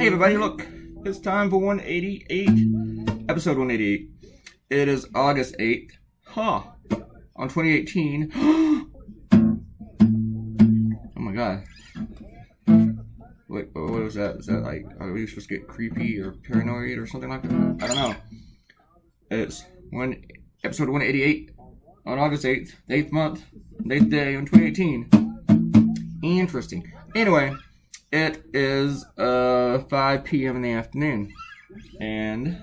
Hey everybody, look, it's time for 188, episode 188. It is August 8th, huh, on 2018. oh my god. Wait, what was that? Is that like, are we supposed to get creepy or paranoid or something like that? I don't know. It's one episode 188 on August 8th, the 8th month, the 8th day on 2018. Interesting. Anyway, it is uh 5 p.m. in the afternoon, and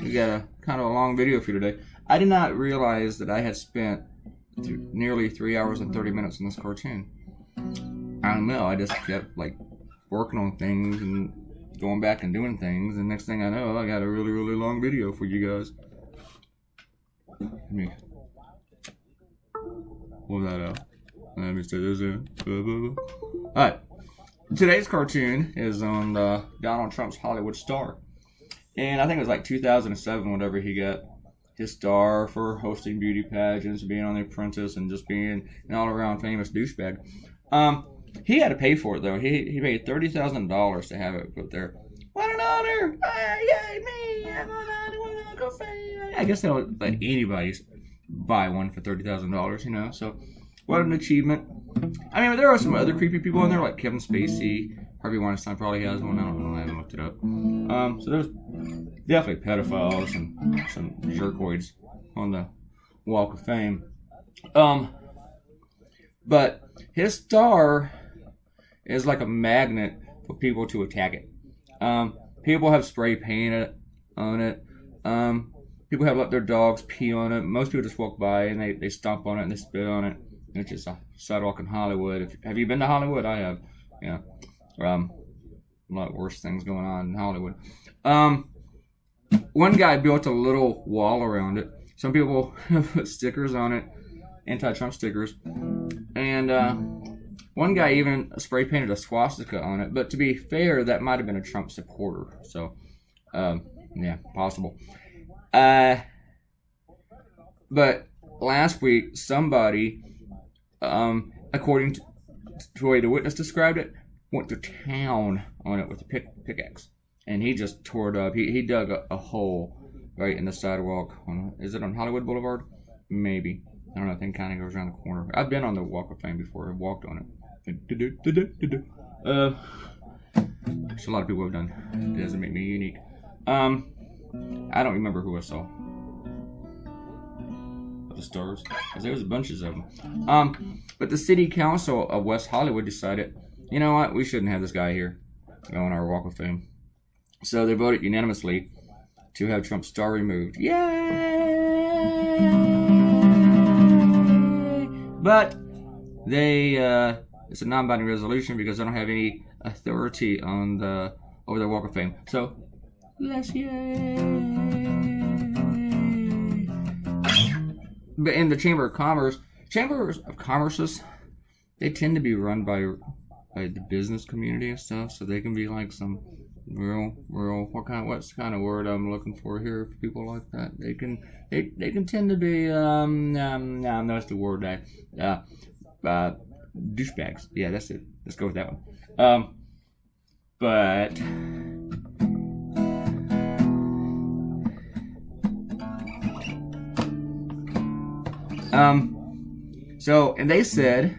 we got a kind of a long video for you today. I did not realize that I had spent th- nearly three hours and 30 minutes on this cartoon. I don't know. I just kept like working on things and going back and doing things, and next thing I know, I got a really really long video for you guys. Let me pull that out. Let me say this in. Alright. Today's cartoon is on uh, Donald Trump's Hollywood star. And I think it was like 2007, whenever he got his star for hosting beauty pageants, being on The Apprentice, and just being an all around famous douchebag. Um, he had to pay for it, though. He, he paid $30,000 to have it put there. What an honor! Yay, me! I'm an honor, I guess they don't let anybody buy one for $30,000, you know? So what an achievement. I mean, there are some other creepy people in there, like Kevin Spacey. Harvey Weinstein probably has one. I don't know. I haven't looked it up. Um, so there's definitely pedophiles and some jerkoids on the Walk of Fame. Um, but his star is like a magnet for people to attack it. Um, people have spray painted on it. Um, people have let their dogs pee on it. Most people just walk by and they, they stomp on it and they spit on it. It's just a sidewalk in Hollywood. Have you been to Hollywood? I have. Yeah. Um, a lot worse things going on in Hollywood. Um, one guy built a little wall around it. Some people put stickers on it, anti-Trump stickers, and uh, one guy even spray painted a swastika on it. But to be fair, that might have been a Trump supporter. So, um, yeah, possible. Uh, but last week, somebody um, according to, to the way the witness described it, went to town on it with a pick, pickaxe. And he just tore it up. He, he dug a, a hole right in the sidewalk. On, is it on Hollywood Boulevard? Maybe. I don't know. I think kind of goes around the corner. I've been on the Walk of Fame before. I've walked on it. Uh, a lot of people have done. It doesn't make me unique. Um, I don't remember who I saw the stars. There was a bunches of them. Um, but the city council of West Hollywood decided, you know what, we shouldn't have this guy here on our Walk of Fame. So they voted unanimously to have Trump's star removed. Yay! But they, uh, it's a non-binding resolution because they don't have any authority on the over the Walk of Fame. So, yes, yay! In the Chamber of Commerce, Chambers of Commerces, they tend to be run by by the business community and stuff, so they can be like some real, real. What kind? Of, what's the kind of word I'm looking for here for people like that? They can, they, they can tend to be um, um, um that's the word that uh, uh, douchebags. Yeah, that's it. Let's go with that one. Um, but Um, so, and they said,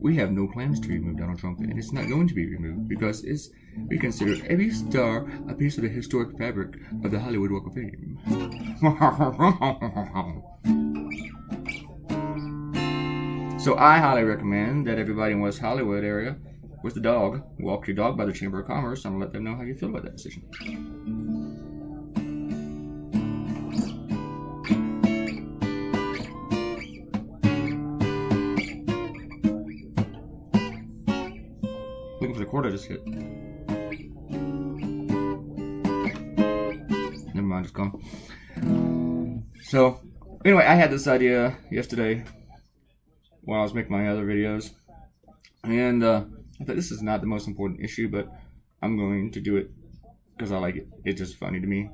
we have no plans to remove Donald Trump, and it's not going to be removed because it's we consider every star a piece of the historic fabric of the Hollywood Walk of Fame. so I highly recommend that everybody in West Hollywood area with the dog walk your dog by the Chamber of Commerce and let them know how you feel about that decision. Cord I just hit. Never mind, it's gone. So, anyway, I had this idea yesterday while I was making my other videos. And uh, I thought this is not the most important issue, but I'm going to do it because I like it. It's just funny to me.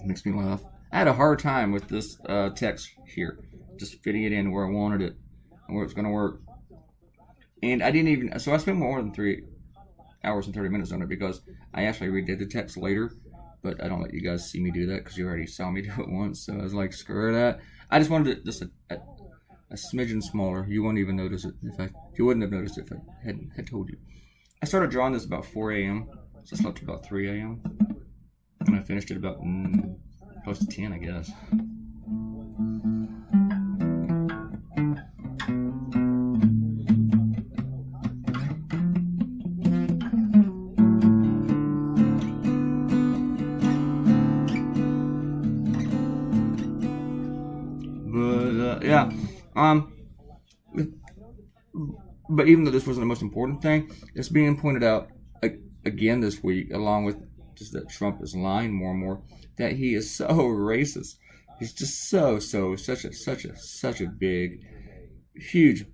It makes me laugh. I had a hard time with this uh, text here, just fitting it in where I wanted it and where it's going to work and I didn't even. So I spent more than three hours and 30 minutes on it because I actually redid the text later, but I don't let you guys see me do that because you already saw me do it once. So I was like, screw that. I just wanted it just a, a, a smidgen smaller. You wouldn't even notice it if I, you wouldn't have noticed if I had, had told you. I started drawing this about 4 a.m. So I slept about 3 a.m. And I finished it about mm, close to 10, I guess. But even though this wasn't the most important thing, it's being pointed out again this week, along with just that Trump is lying more and more, that he is so racist. He's just so so such a such a such a big, huge,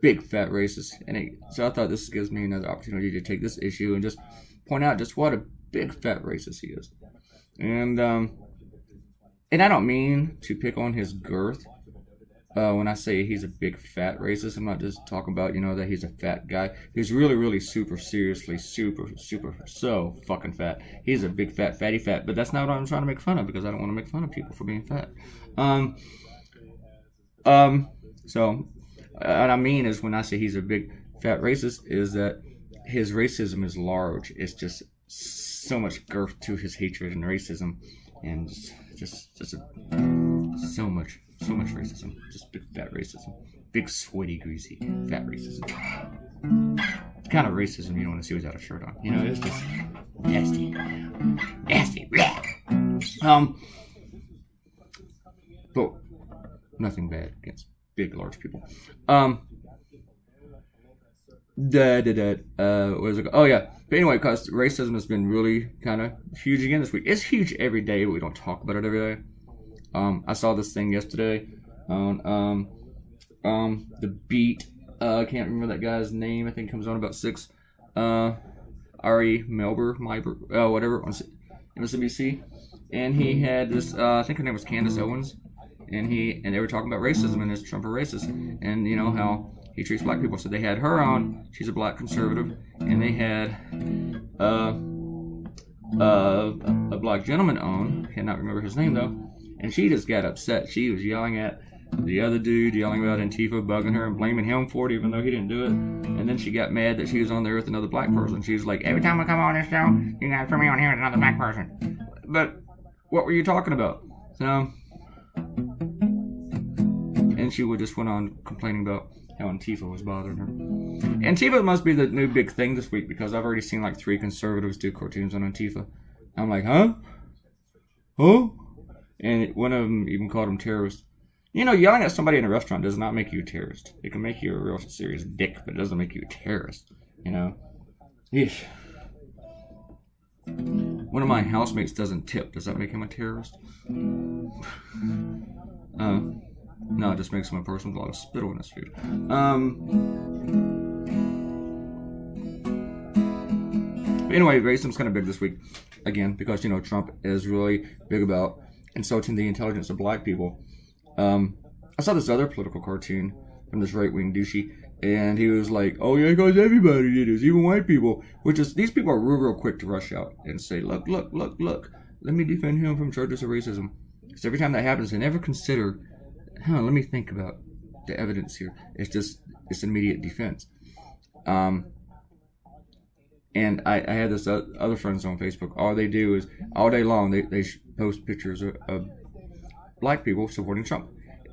big fat racist. And it, so I thought this gives me another opportunity to take this issue and just point out just what a big fat racist he is. And um, and I don't mean to pick on his girth. Uh, when I say he's a big fat racist, I'm not just talking about, you know, that he's a fat guy. He's really, really super seriously, super, super, so fucking fat. He's a big fat, fatty fat. But that's not what I'm trying to make fun of because I don't want to make fun of people for being fat. Um, um, so, what I mean is when I say he's a big fat racist, is that his racism is large. It's just so much girth to his hatred and racism, and just, just, just a, so much so much racism. Just big fat racism. Big sweaty, greasy, fat racism. Kind of racism you don't want to see without a shirt on. You know, it's just nasty. Nasty. Um, but nothing bad against big, large people. Um, da da da. Uh, what is it? Oh yeah. But anyway, because racism has been really kind of huge again this week. It's huge every day, but we don't talk about it every day. Um, I saw this thing yesterday on um, um, the beat. Uh, I can't remember that guy's name. I think it comes on about six. Uh, Ari Melber, Myber, uh, whatever on MSNBC, and he had this. Uh, I think her name was Candace Owens, and he and they were talking about racism and is Trump a racist, and you know how he treats black people. So they had her on. She's a black conservative, and they had uh, uh, a black gentleman on. I cannot remember his name though and she just got upset. She was yelling at the other dude, yelling about Antifa, bugging her, and blaming him for it, even though he didn't do it. And then she got mad that she was on there with another black person. She was like, "Every time I come on this show, you gotta put me on here with another black person." But what were you talking about? So, and she would just went on complaining about how Antifa was bothering her. Antifa must be the new big thing this week because I've already seen like three conservatives do cartoons on Antifa. I'm like, huh? Huh? And one of them even called him terrorist. You know, yelling at somebody in a restaurant does not make you a terrorist. It can make you a real serious dick, but it doesn't make you a terrorist. You know? Yeesh. One of my housemates doesn't tip. Does that make him a terrorist? Uh, no, it just makes him a person with a lot of spittle in his food. Um, anyway, racism's kind of big this week. Again, because, you know, Trump is really big about insulting the intelligence of black people. Um, I saw this other political cartoon from this right wing douchey, and he was like, "Oh yeah, because everybody did this, even white people." Which is these people are real, real quick to rush out and say, "Look, look, look, look, let me defend him from charges of racism." Because every time that happens, they never consider, "Huh, let me think about the evidence here." It's just it's immediate defense. Um, and I, I had this other friends on Facebook. All they do is all day long they, they post pictures of, of black people supporting Trump.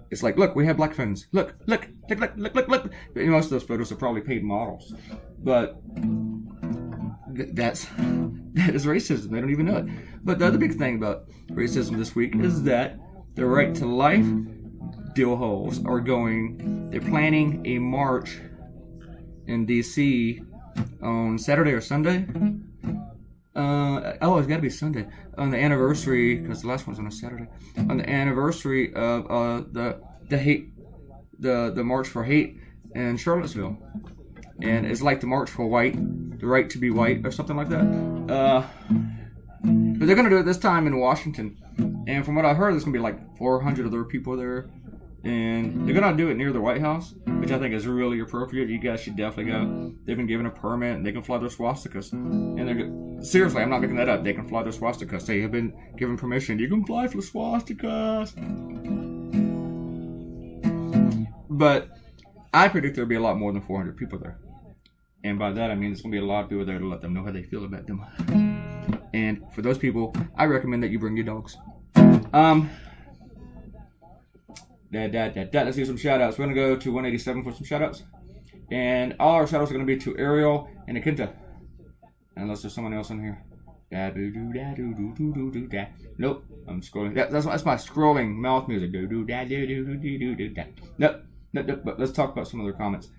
It's like, look, we have black friends. Look, look, look, look, look, look, look. most of those photos are probably paid models, but th- that's that is racism. They don't even know it. But the other big thing about racism this week is that the right to life deal holes are going. They're planning a march in D.C on Saturday or Sunday. Uh, oh, it's got to be Sunday on the anniversary because the last one's on a Saturday. On the anniversary of uh, the the hate, the the March for Hate in Charlottesville, and it's like the March for White, the right to be white, or something like that. Uh, but they're gonna do it this time in Washington, and from what I heard, there's gonna be like 400 other people there. And they're gonna do it near the White House, which I think is really appropriate. You guys should definitely go. They've been given a permit, and they can fly their swastikas. And they're seriously, I'm not making that up. They can fly their swastikas. They have been given permission. You can fly for swastikas. But I predict there'll be a lot more than 400 people there. And by that I mean there's gonna be a lot of people there to let them know how they feel about them. And for those people, I recommend that you bring your dogs. Um, that, that, that, that. Let's do some shout outs. We're going to go to 187 for some shout outs. And all our shout outs are going to be to Ariel and Akinta. Unless there's someone else in here. Nope, I'm scrolling. That, that's, that's my scrolling mouth music. Do do da do do do do do da. Nope, nope, nope. But let's talk about some other comments.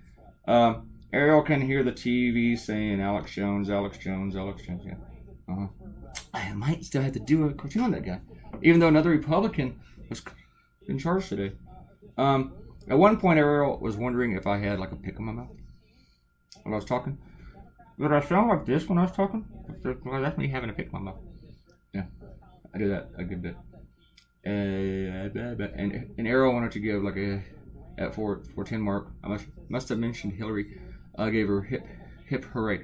Um, Ariel can hear the TV saying Alex Jones, Alex Jones, Alex Jones. Yeah. Uh-huh. I might still have to do a cartoon on that guy, even though another Republican was in charge today. Um, at one point, Ariel was wondering if I had like a pick in my mouth when I was talking. Did I sound like this when I was talking? Well, that's me having a pick in my mouth. Yeah, I do that a good bit. Uh, and and Ariel wanted to give like a at four four ten mark. I must must have mentioned Hillary. I gave her hip hip hooray.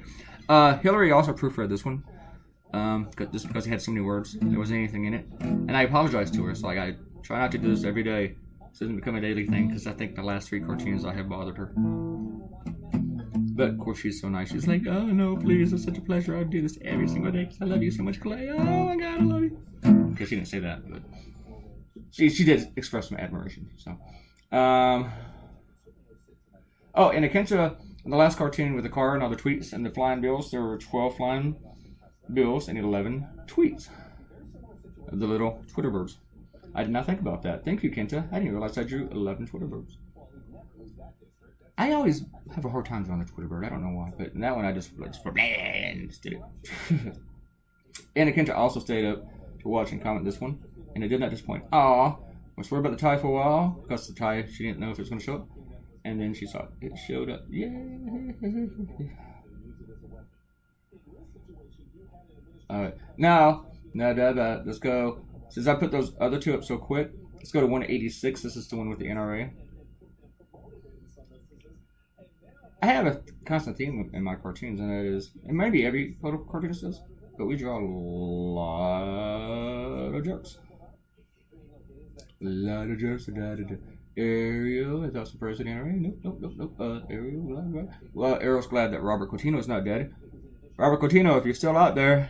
Uh, Hillary also proofread this one. Um, just because it had so many words, there wasn't anything in it, and I apologized to her. So like I try not to do this every day so it doesn't become a daily thing because I think the last three cartoons I have bothered her. But of course she's so nice. She's like, oh no, please, it's such a pleasure. I do this every single day because I love you so much, Clay. Oh my God, I love you. Because she didn't say that, but she she did express some admiration. So, um, oh, and Akinta, in the last cartoon with the car and all the tweets and the flying bills, there were twelve flying bills and eleven tweets of the little Twitter birds. I did not think about that. Thank you, Kenta. I didn't realize I drew 11 Twitter birds. I always have a hard time drawing a Twitter bird. I don't know why, but that one I just like, just, just did it. and Kenta also stayed up to watch and comment this one, and it did not disappoint. Aw, was worried about the tie for a while because the tie she didn't know if it was going to show up, and then she saw it. It showed up. Yeah. All right, now, now, that, let's go since I put those other two up so quick, let's go to 186. This is the one with the NRA. I have a constant theme in my cartoons, and that is, and maybe every photo cartoonist does, but we draw a lot of jokes. A lot of jokes. A lot of jokes. Ariel, I thought some president NRA. Nope, nope, nope, nope. Uh, Ariel, blah, blah. Well, Ariel's glad that Robert Coutinho is not dead. Robert Coutinho, if you're still out there,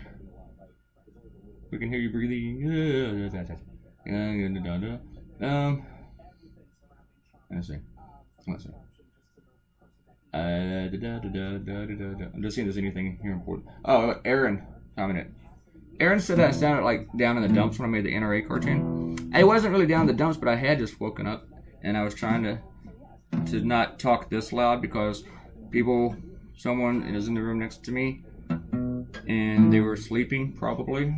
we can hear you breathing. Um, let's see. Let's see. Uh, da, da, da, I'm just seeing if there's anything here important. Oh, Aaron commented. Aaron said that I sounded like down in the dumps when I made the NRA cartoon. I wasn't really down in the dumps, but I had just woken up and I was trying to to not talk this loud because people, someone is in the room next to me, and they were sleeping probably.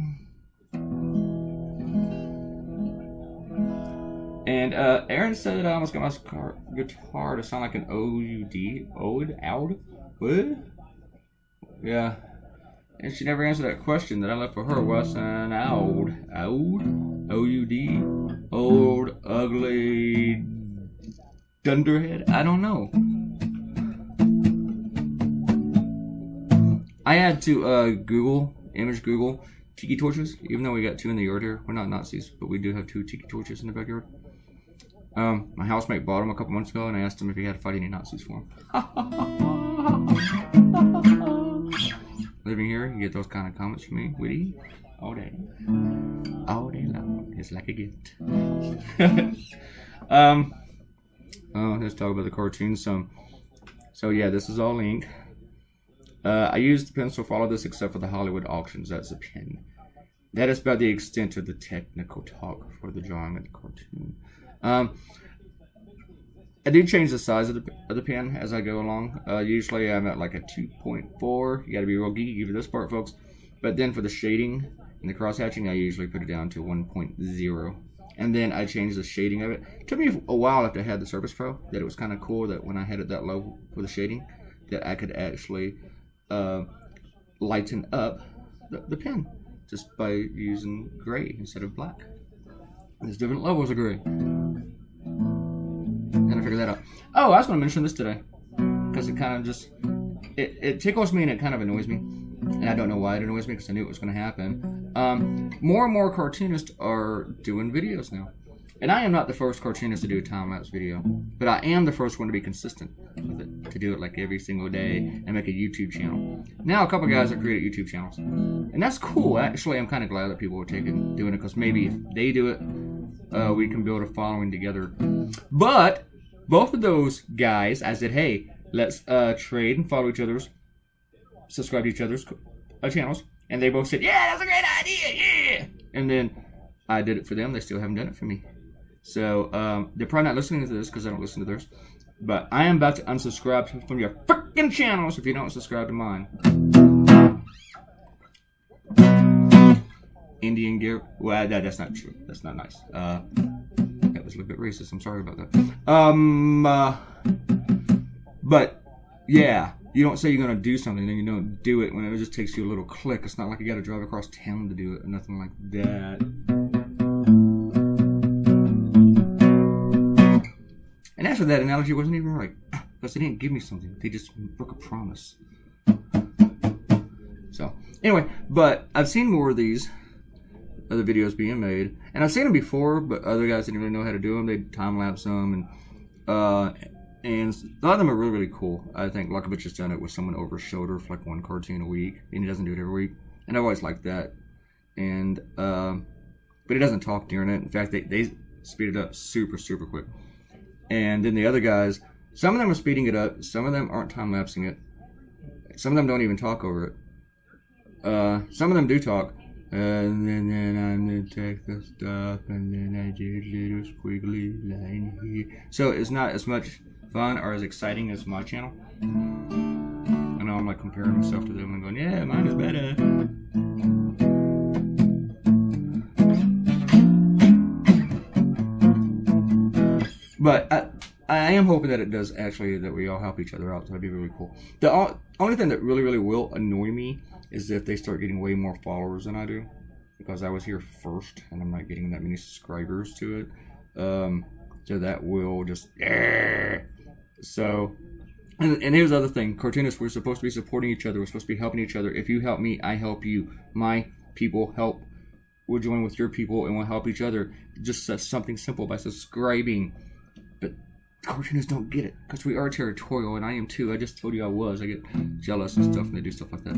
And uh, Aaron said that I almost got my guitar to sound like an OUD. Ode? Oud? What? Yeah. And she never answered that question that I left for her. What's an oud? Oud? O-U-D? Old, ugly, dunderhead? I don't know. I had to uh, Google, image Google, tiki torches, even though we got two in the yard here. We're not Nazis, but we do have two tiki torches in the backyard. Um, my housemate bought him a couple months ago, and I asked him if he had to fight any Nazis for him. Living here, you get those kind of comments from me, witty, all day, all day long. It's like a gift. um, oh, let's talk about the cartoons. So, so yeah, this is all ink. Uh, I used the pencil for all of this except for the Hollywood auctions. That's a pen. That is about the extent of the technical talk for the drawing of the cartoon. Um, I do change the size of the, of the pen as I go along. Uh, usually I'm at like a 2.4. You got to be real geeky for this part, folks. But then for the shading and the cross hatching, I usually put it down to 1.0. And then I change the shading of it. it. Took me a while after I had the Surface Pro that it was kind of cool that when I had it that low for the shading, that I could actually uh, lighten up the, the pen just by using gray instead of black. There's different levels of gray. To figure that out. Oh, I was going to mention this today because it kind of just it, it tickles me and it kind of annoys me, and I don't know why it annoys me because I knew it was going to happen. Um, more and more cartoonists are doing videos now. And I am not the first cartoonist to do a time lapse video, but I am the first one to be consistent with it, to do it like every single day and make a YouTube channel. Now, a couple guys have created YouTube channels, and that's cool. Actually, I'm kind of glad that people are taking doing it because maybe if they do it, uh, we can build a following together. But both of those guys, I said, hey, let's uh, trade and follow each other's, subscribe to each other's uh, channels, and they both said, yeah, that's a great idea, yeah. And then I did it for them. They still haven't done it for me. So um, they're probably not listening to this because I don't listen to theirs. But I am about to unsubscribe from your freaking channels if you don't subscribe to mine. Indian gear. Well, that, that's not true. That's not nice. Uh, that was a little bit racist. I'm sorry about that. Um, uh, but yeah, you don't say you're gonna do something, then you don't do it when it just takes you a little click. It's not like you got to drive across town to do it, or nothing like that. And after that analogy wasn't even right because they didn't give me something; they just broke a promise. So anyway, but I've seen more of these other videos being made, and I've seen them before, but other guys didn't really know how to do them. They time lapse them, and uh, and a lot of them are really really cool. I think Luckovich has done it with someone over his shoulder for like one cartoon a week, and he doesn't do it every week, and I've always liked that. And um, but he doesn't talk during it. In fact, they they speed it up super super quick. And then the other guys, some of them are speeding it up, some of them aren't time lapsing it, some of them don't even talk over it. Uh, some of them do talk. And then, then I'm gonna take the stuff, and then I do little squiggly line here. So it's not as much fun or as exciting as my channel. I know I'm like comparing myself to them and going, yeah, mine is better. But I, I am hoping that it does actually that we all help each other out. That'd be really cool. The only thing that really really will annoy me is if they start getting way more followers than I do, because I was here first and I'm not getting that many subscribers to it. Um, so that will just so. And, and here's the other thing, cartoonists, we're supposed to be supporting each other. We're supposed to be helping each other. If you help me, I help you. My people help. We'll join with your people and we'll help each other. Just something simple by subscribing cartoonists don't get it because we are territorial, and I am too. I just told you I was. I get jealous and stuff, and they do stuff like that.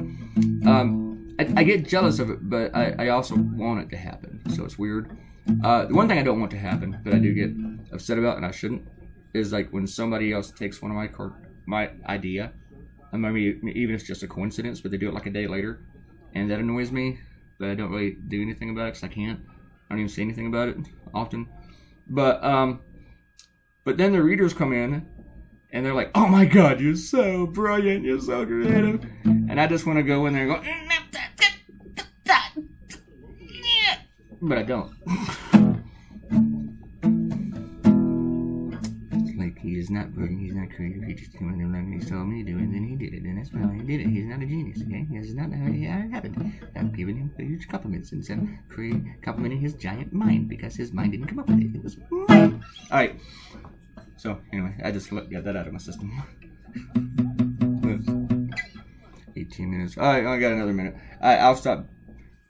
Um, I, I, get jealous of it, but I, I, also want it to happen. So it's weird. Uh, the one thing I don't want to happen, but I do get upset about, and I shouldn't, is like when somebody else takes one of my cart, my idea, and maybe even if it's just a coincidence, but they do it like a day later, and that annoys me. But I don't really do anything about it because I can't. I don't even say anything about it often. But um, but then the readers come in and they're like, "Oh my God, you're so brilliant, you're so creative," and I just want to go in there and go, mm, mm, mm, but I don't. it's like he is not brilliant, he's not creative. He just came in and he told me to do it, and then he did it, and that's why he did it. He's not a genius, okay? This is not how it happened. I've given him huge compliments instead of complimenting his giant mind because his mind didn't come up with it. It was mine. All right. So anyway, I just let, got that out of my system. 18 minutes. All right, I got another minute. I, I'll stop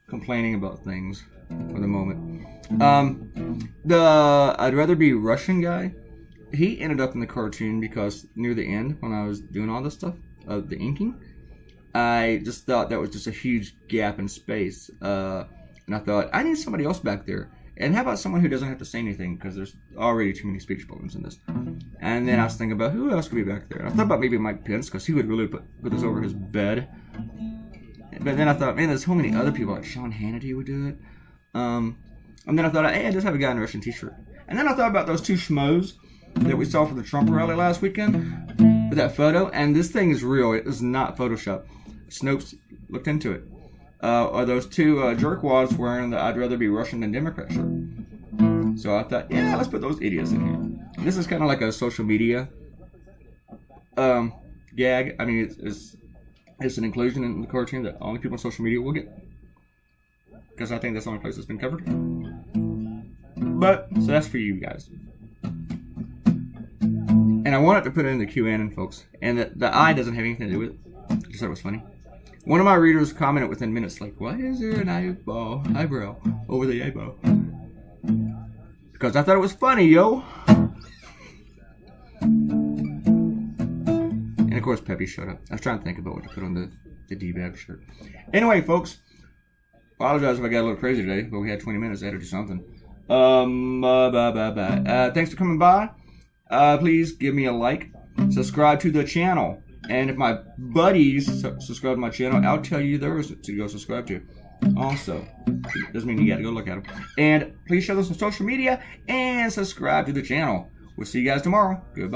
complaining about things for the moment. Um, the I'd rather be Russian guy. He ended up in the cartoon because near the end, when I was doing all this stuff of the inking, I just thought that was just a huge gap in space. Uh, and I thought I need somebody else back there. And how about someone who doesn't have to say anything because there's already too many speech bubbles in this. And then I was thinking about who else could be back there. I thought about maybe Mike Pence because he would really put, put this over his bed. But then I thought, man, there's so many other people like Sean Hannity would do it. Um, and then I thought, hey, I just have a guy in a Russian t-shirt. And then I thought about those two schmoes that we saw for the Trump rally last weekend with that photo. And this thing is real. It is not Photoshop. Snopes looked into it uh, are those two uh, jerkwads wearing the I'd rather be Russian than Democrat shirt. So I thought, yeah, let's put those idiots in here. This is kind of like a social media um, gag. I mean, it's, it's, it's an inclusion in the cartoon that only people on social media will get. Because I think that's the only place that's been covered. But, so that's for you guys. and I wanted to put it in the QAnon, folks, and the, the eye doesn't have anything to do with it. I just thought it was funny. One of my readers commented within minutes, like, why is there an eyeball, eyebrow over the eyebrow? Because I thought it was funny, yo. And of course, Peppy showed up. I was trying to think about what to put on the, the D-bag shirt. Anyway, folks, apologize if I got a little crazy today, but we had 20 minutes. I had to do something. Um, uh, bye, bye, bye. Uh, thanks for coming by. Uh, please give me a like, subscribe to the channel. And if my buddies su- subscribe to my channel, I'll tell you theirs to go subscribe to. Also, doesn't mean you got to go look at them. And please share this on social media and subscribe to the channel. We'll see you guys tomorrow. Goodbye.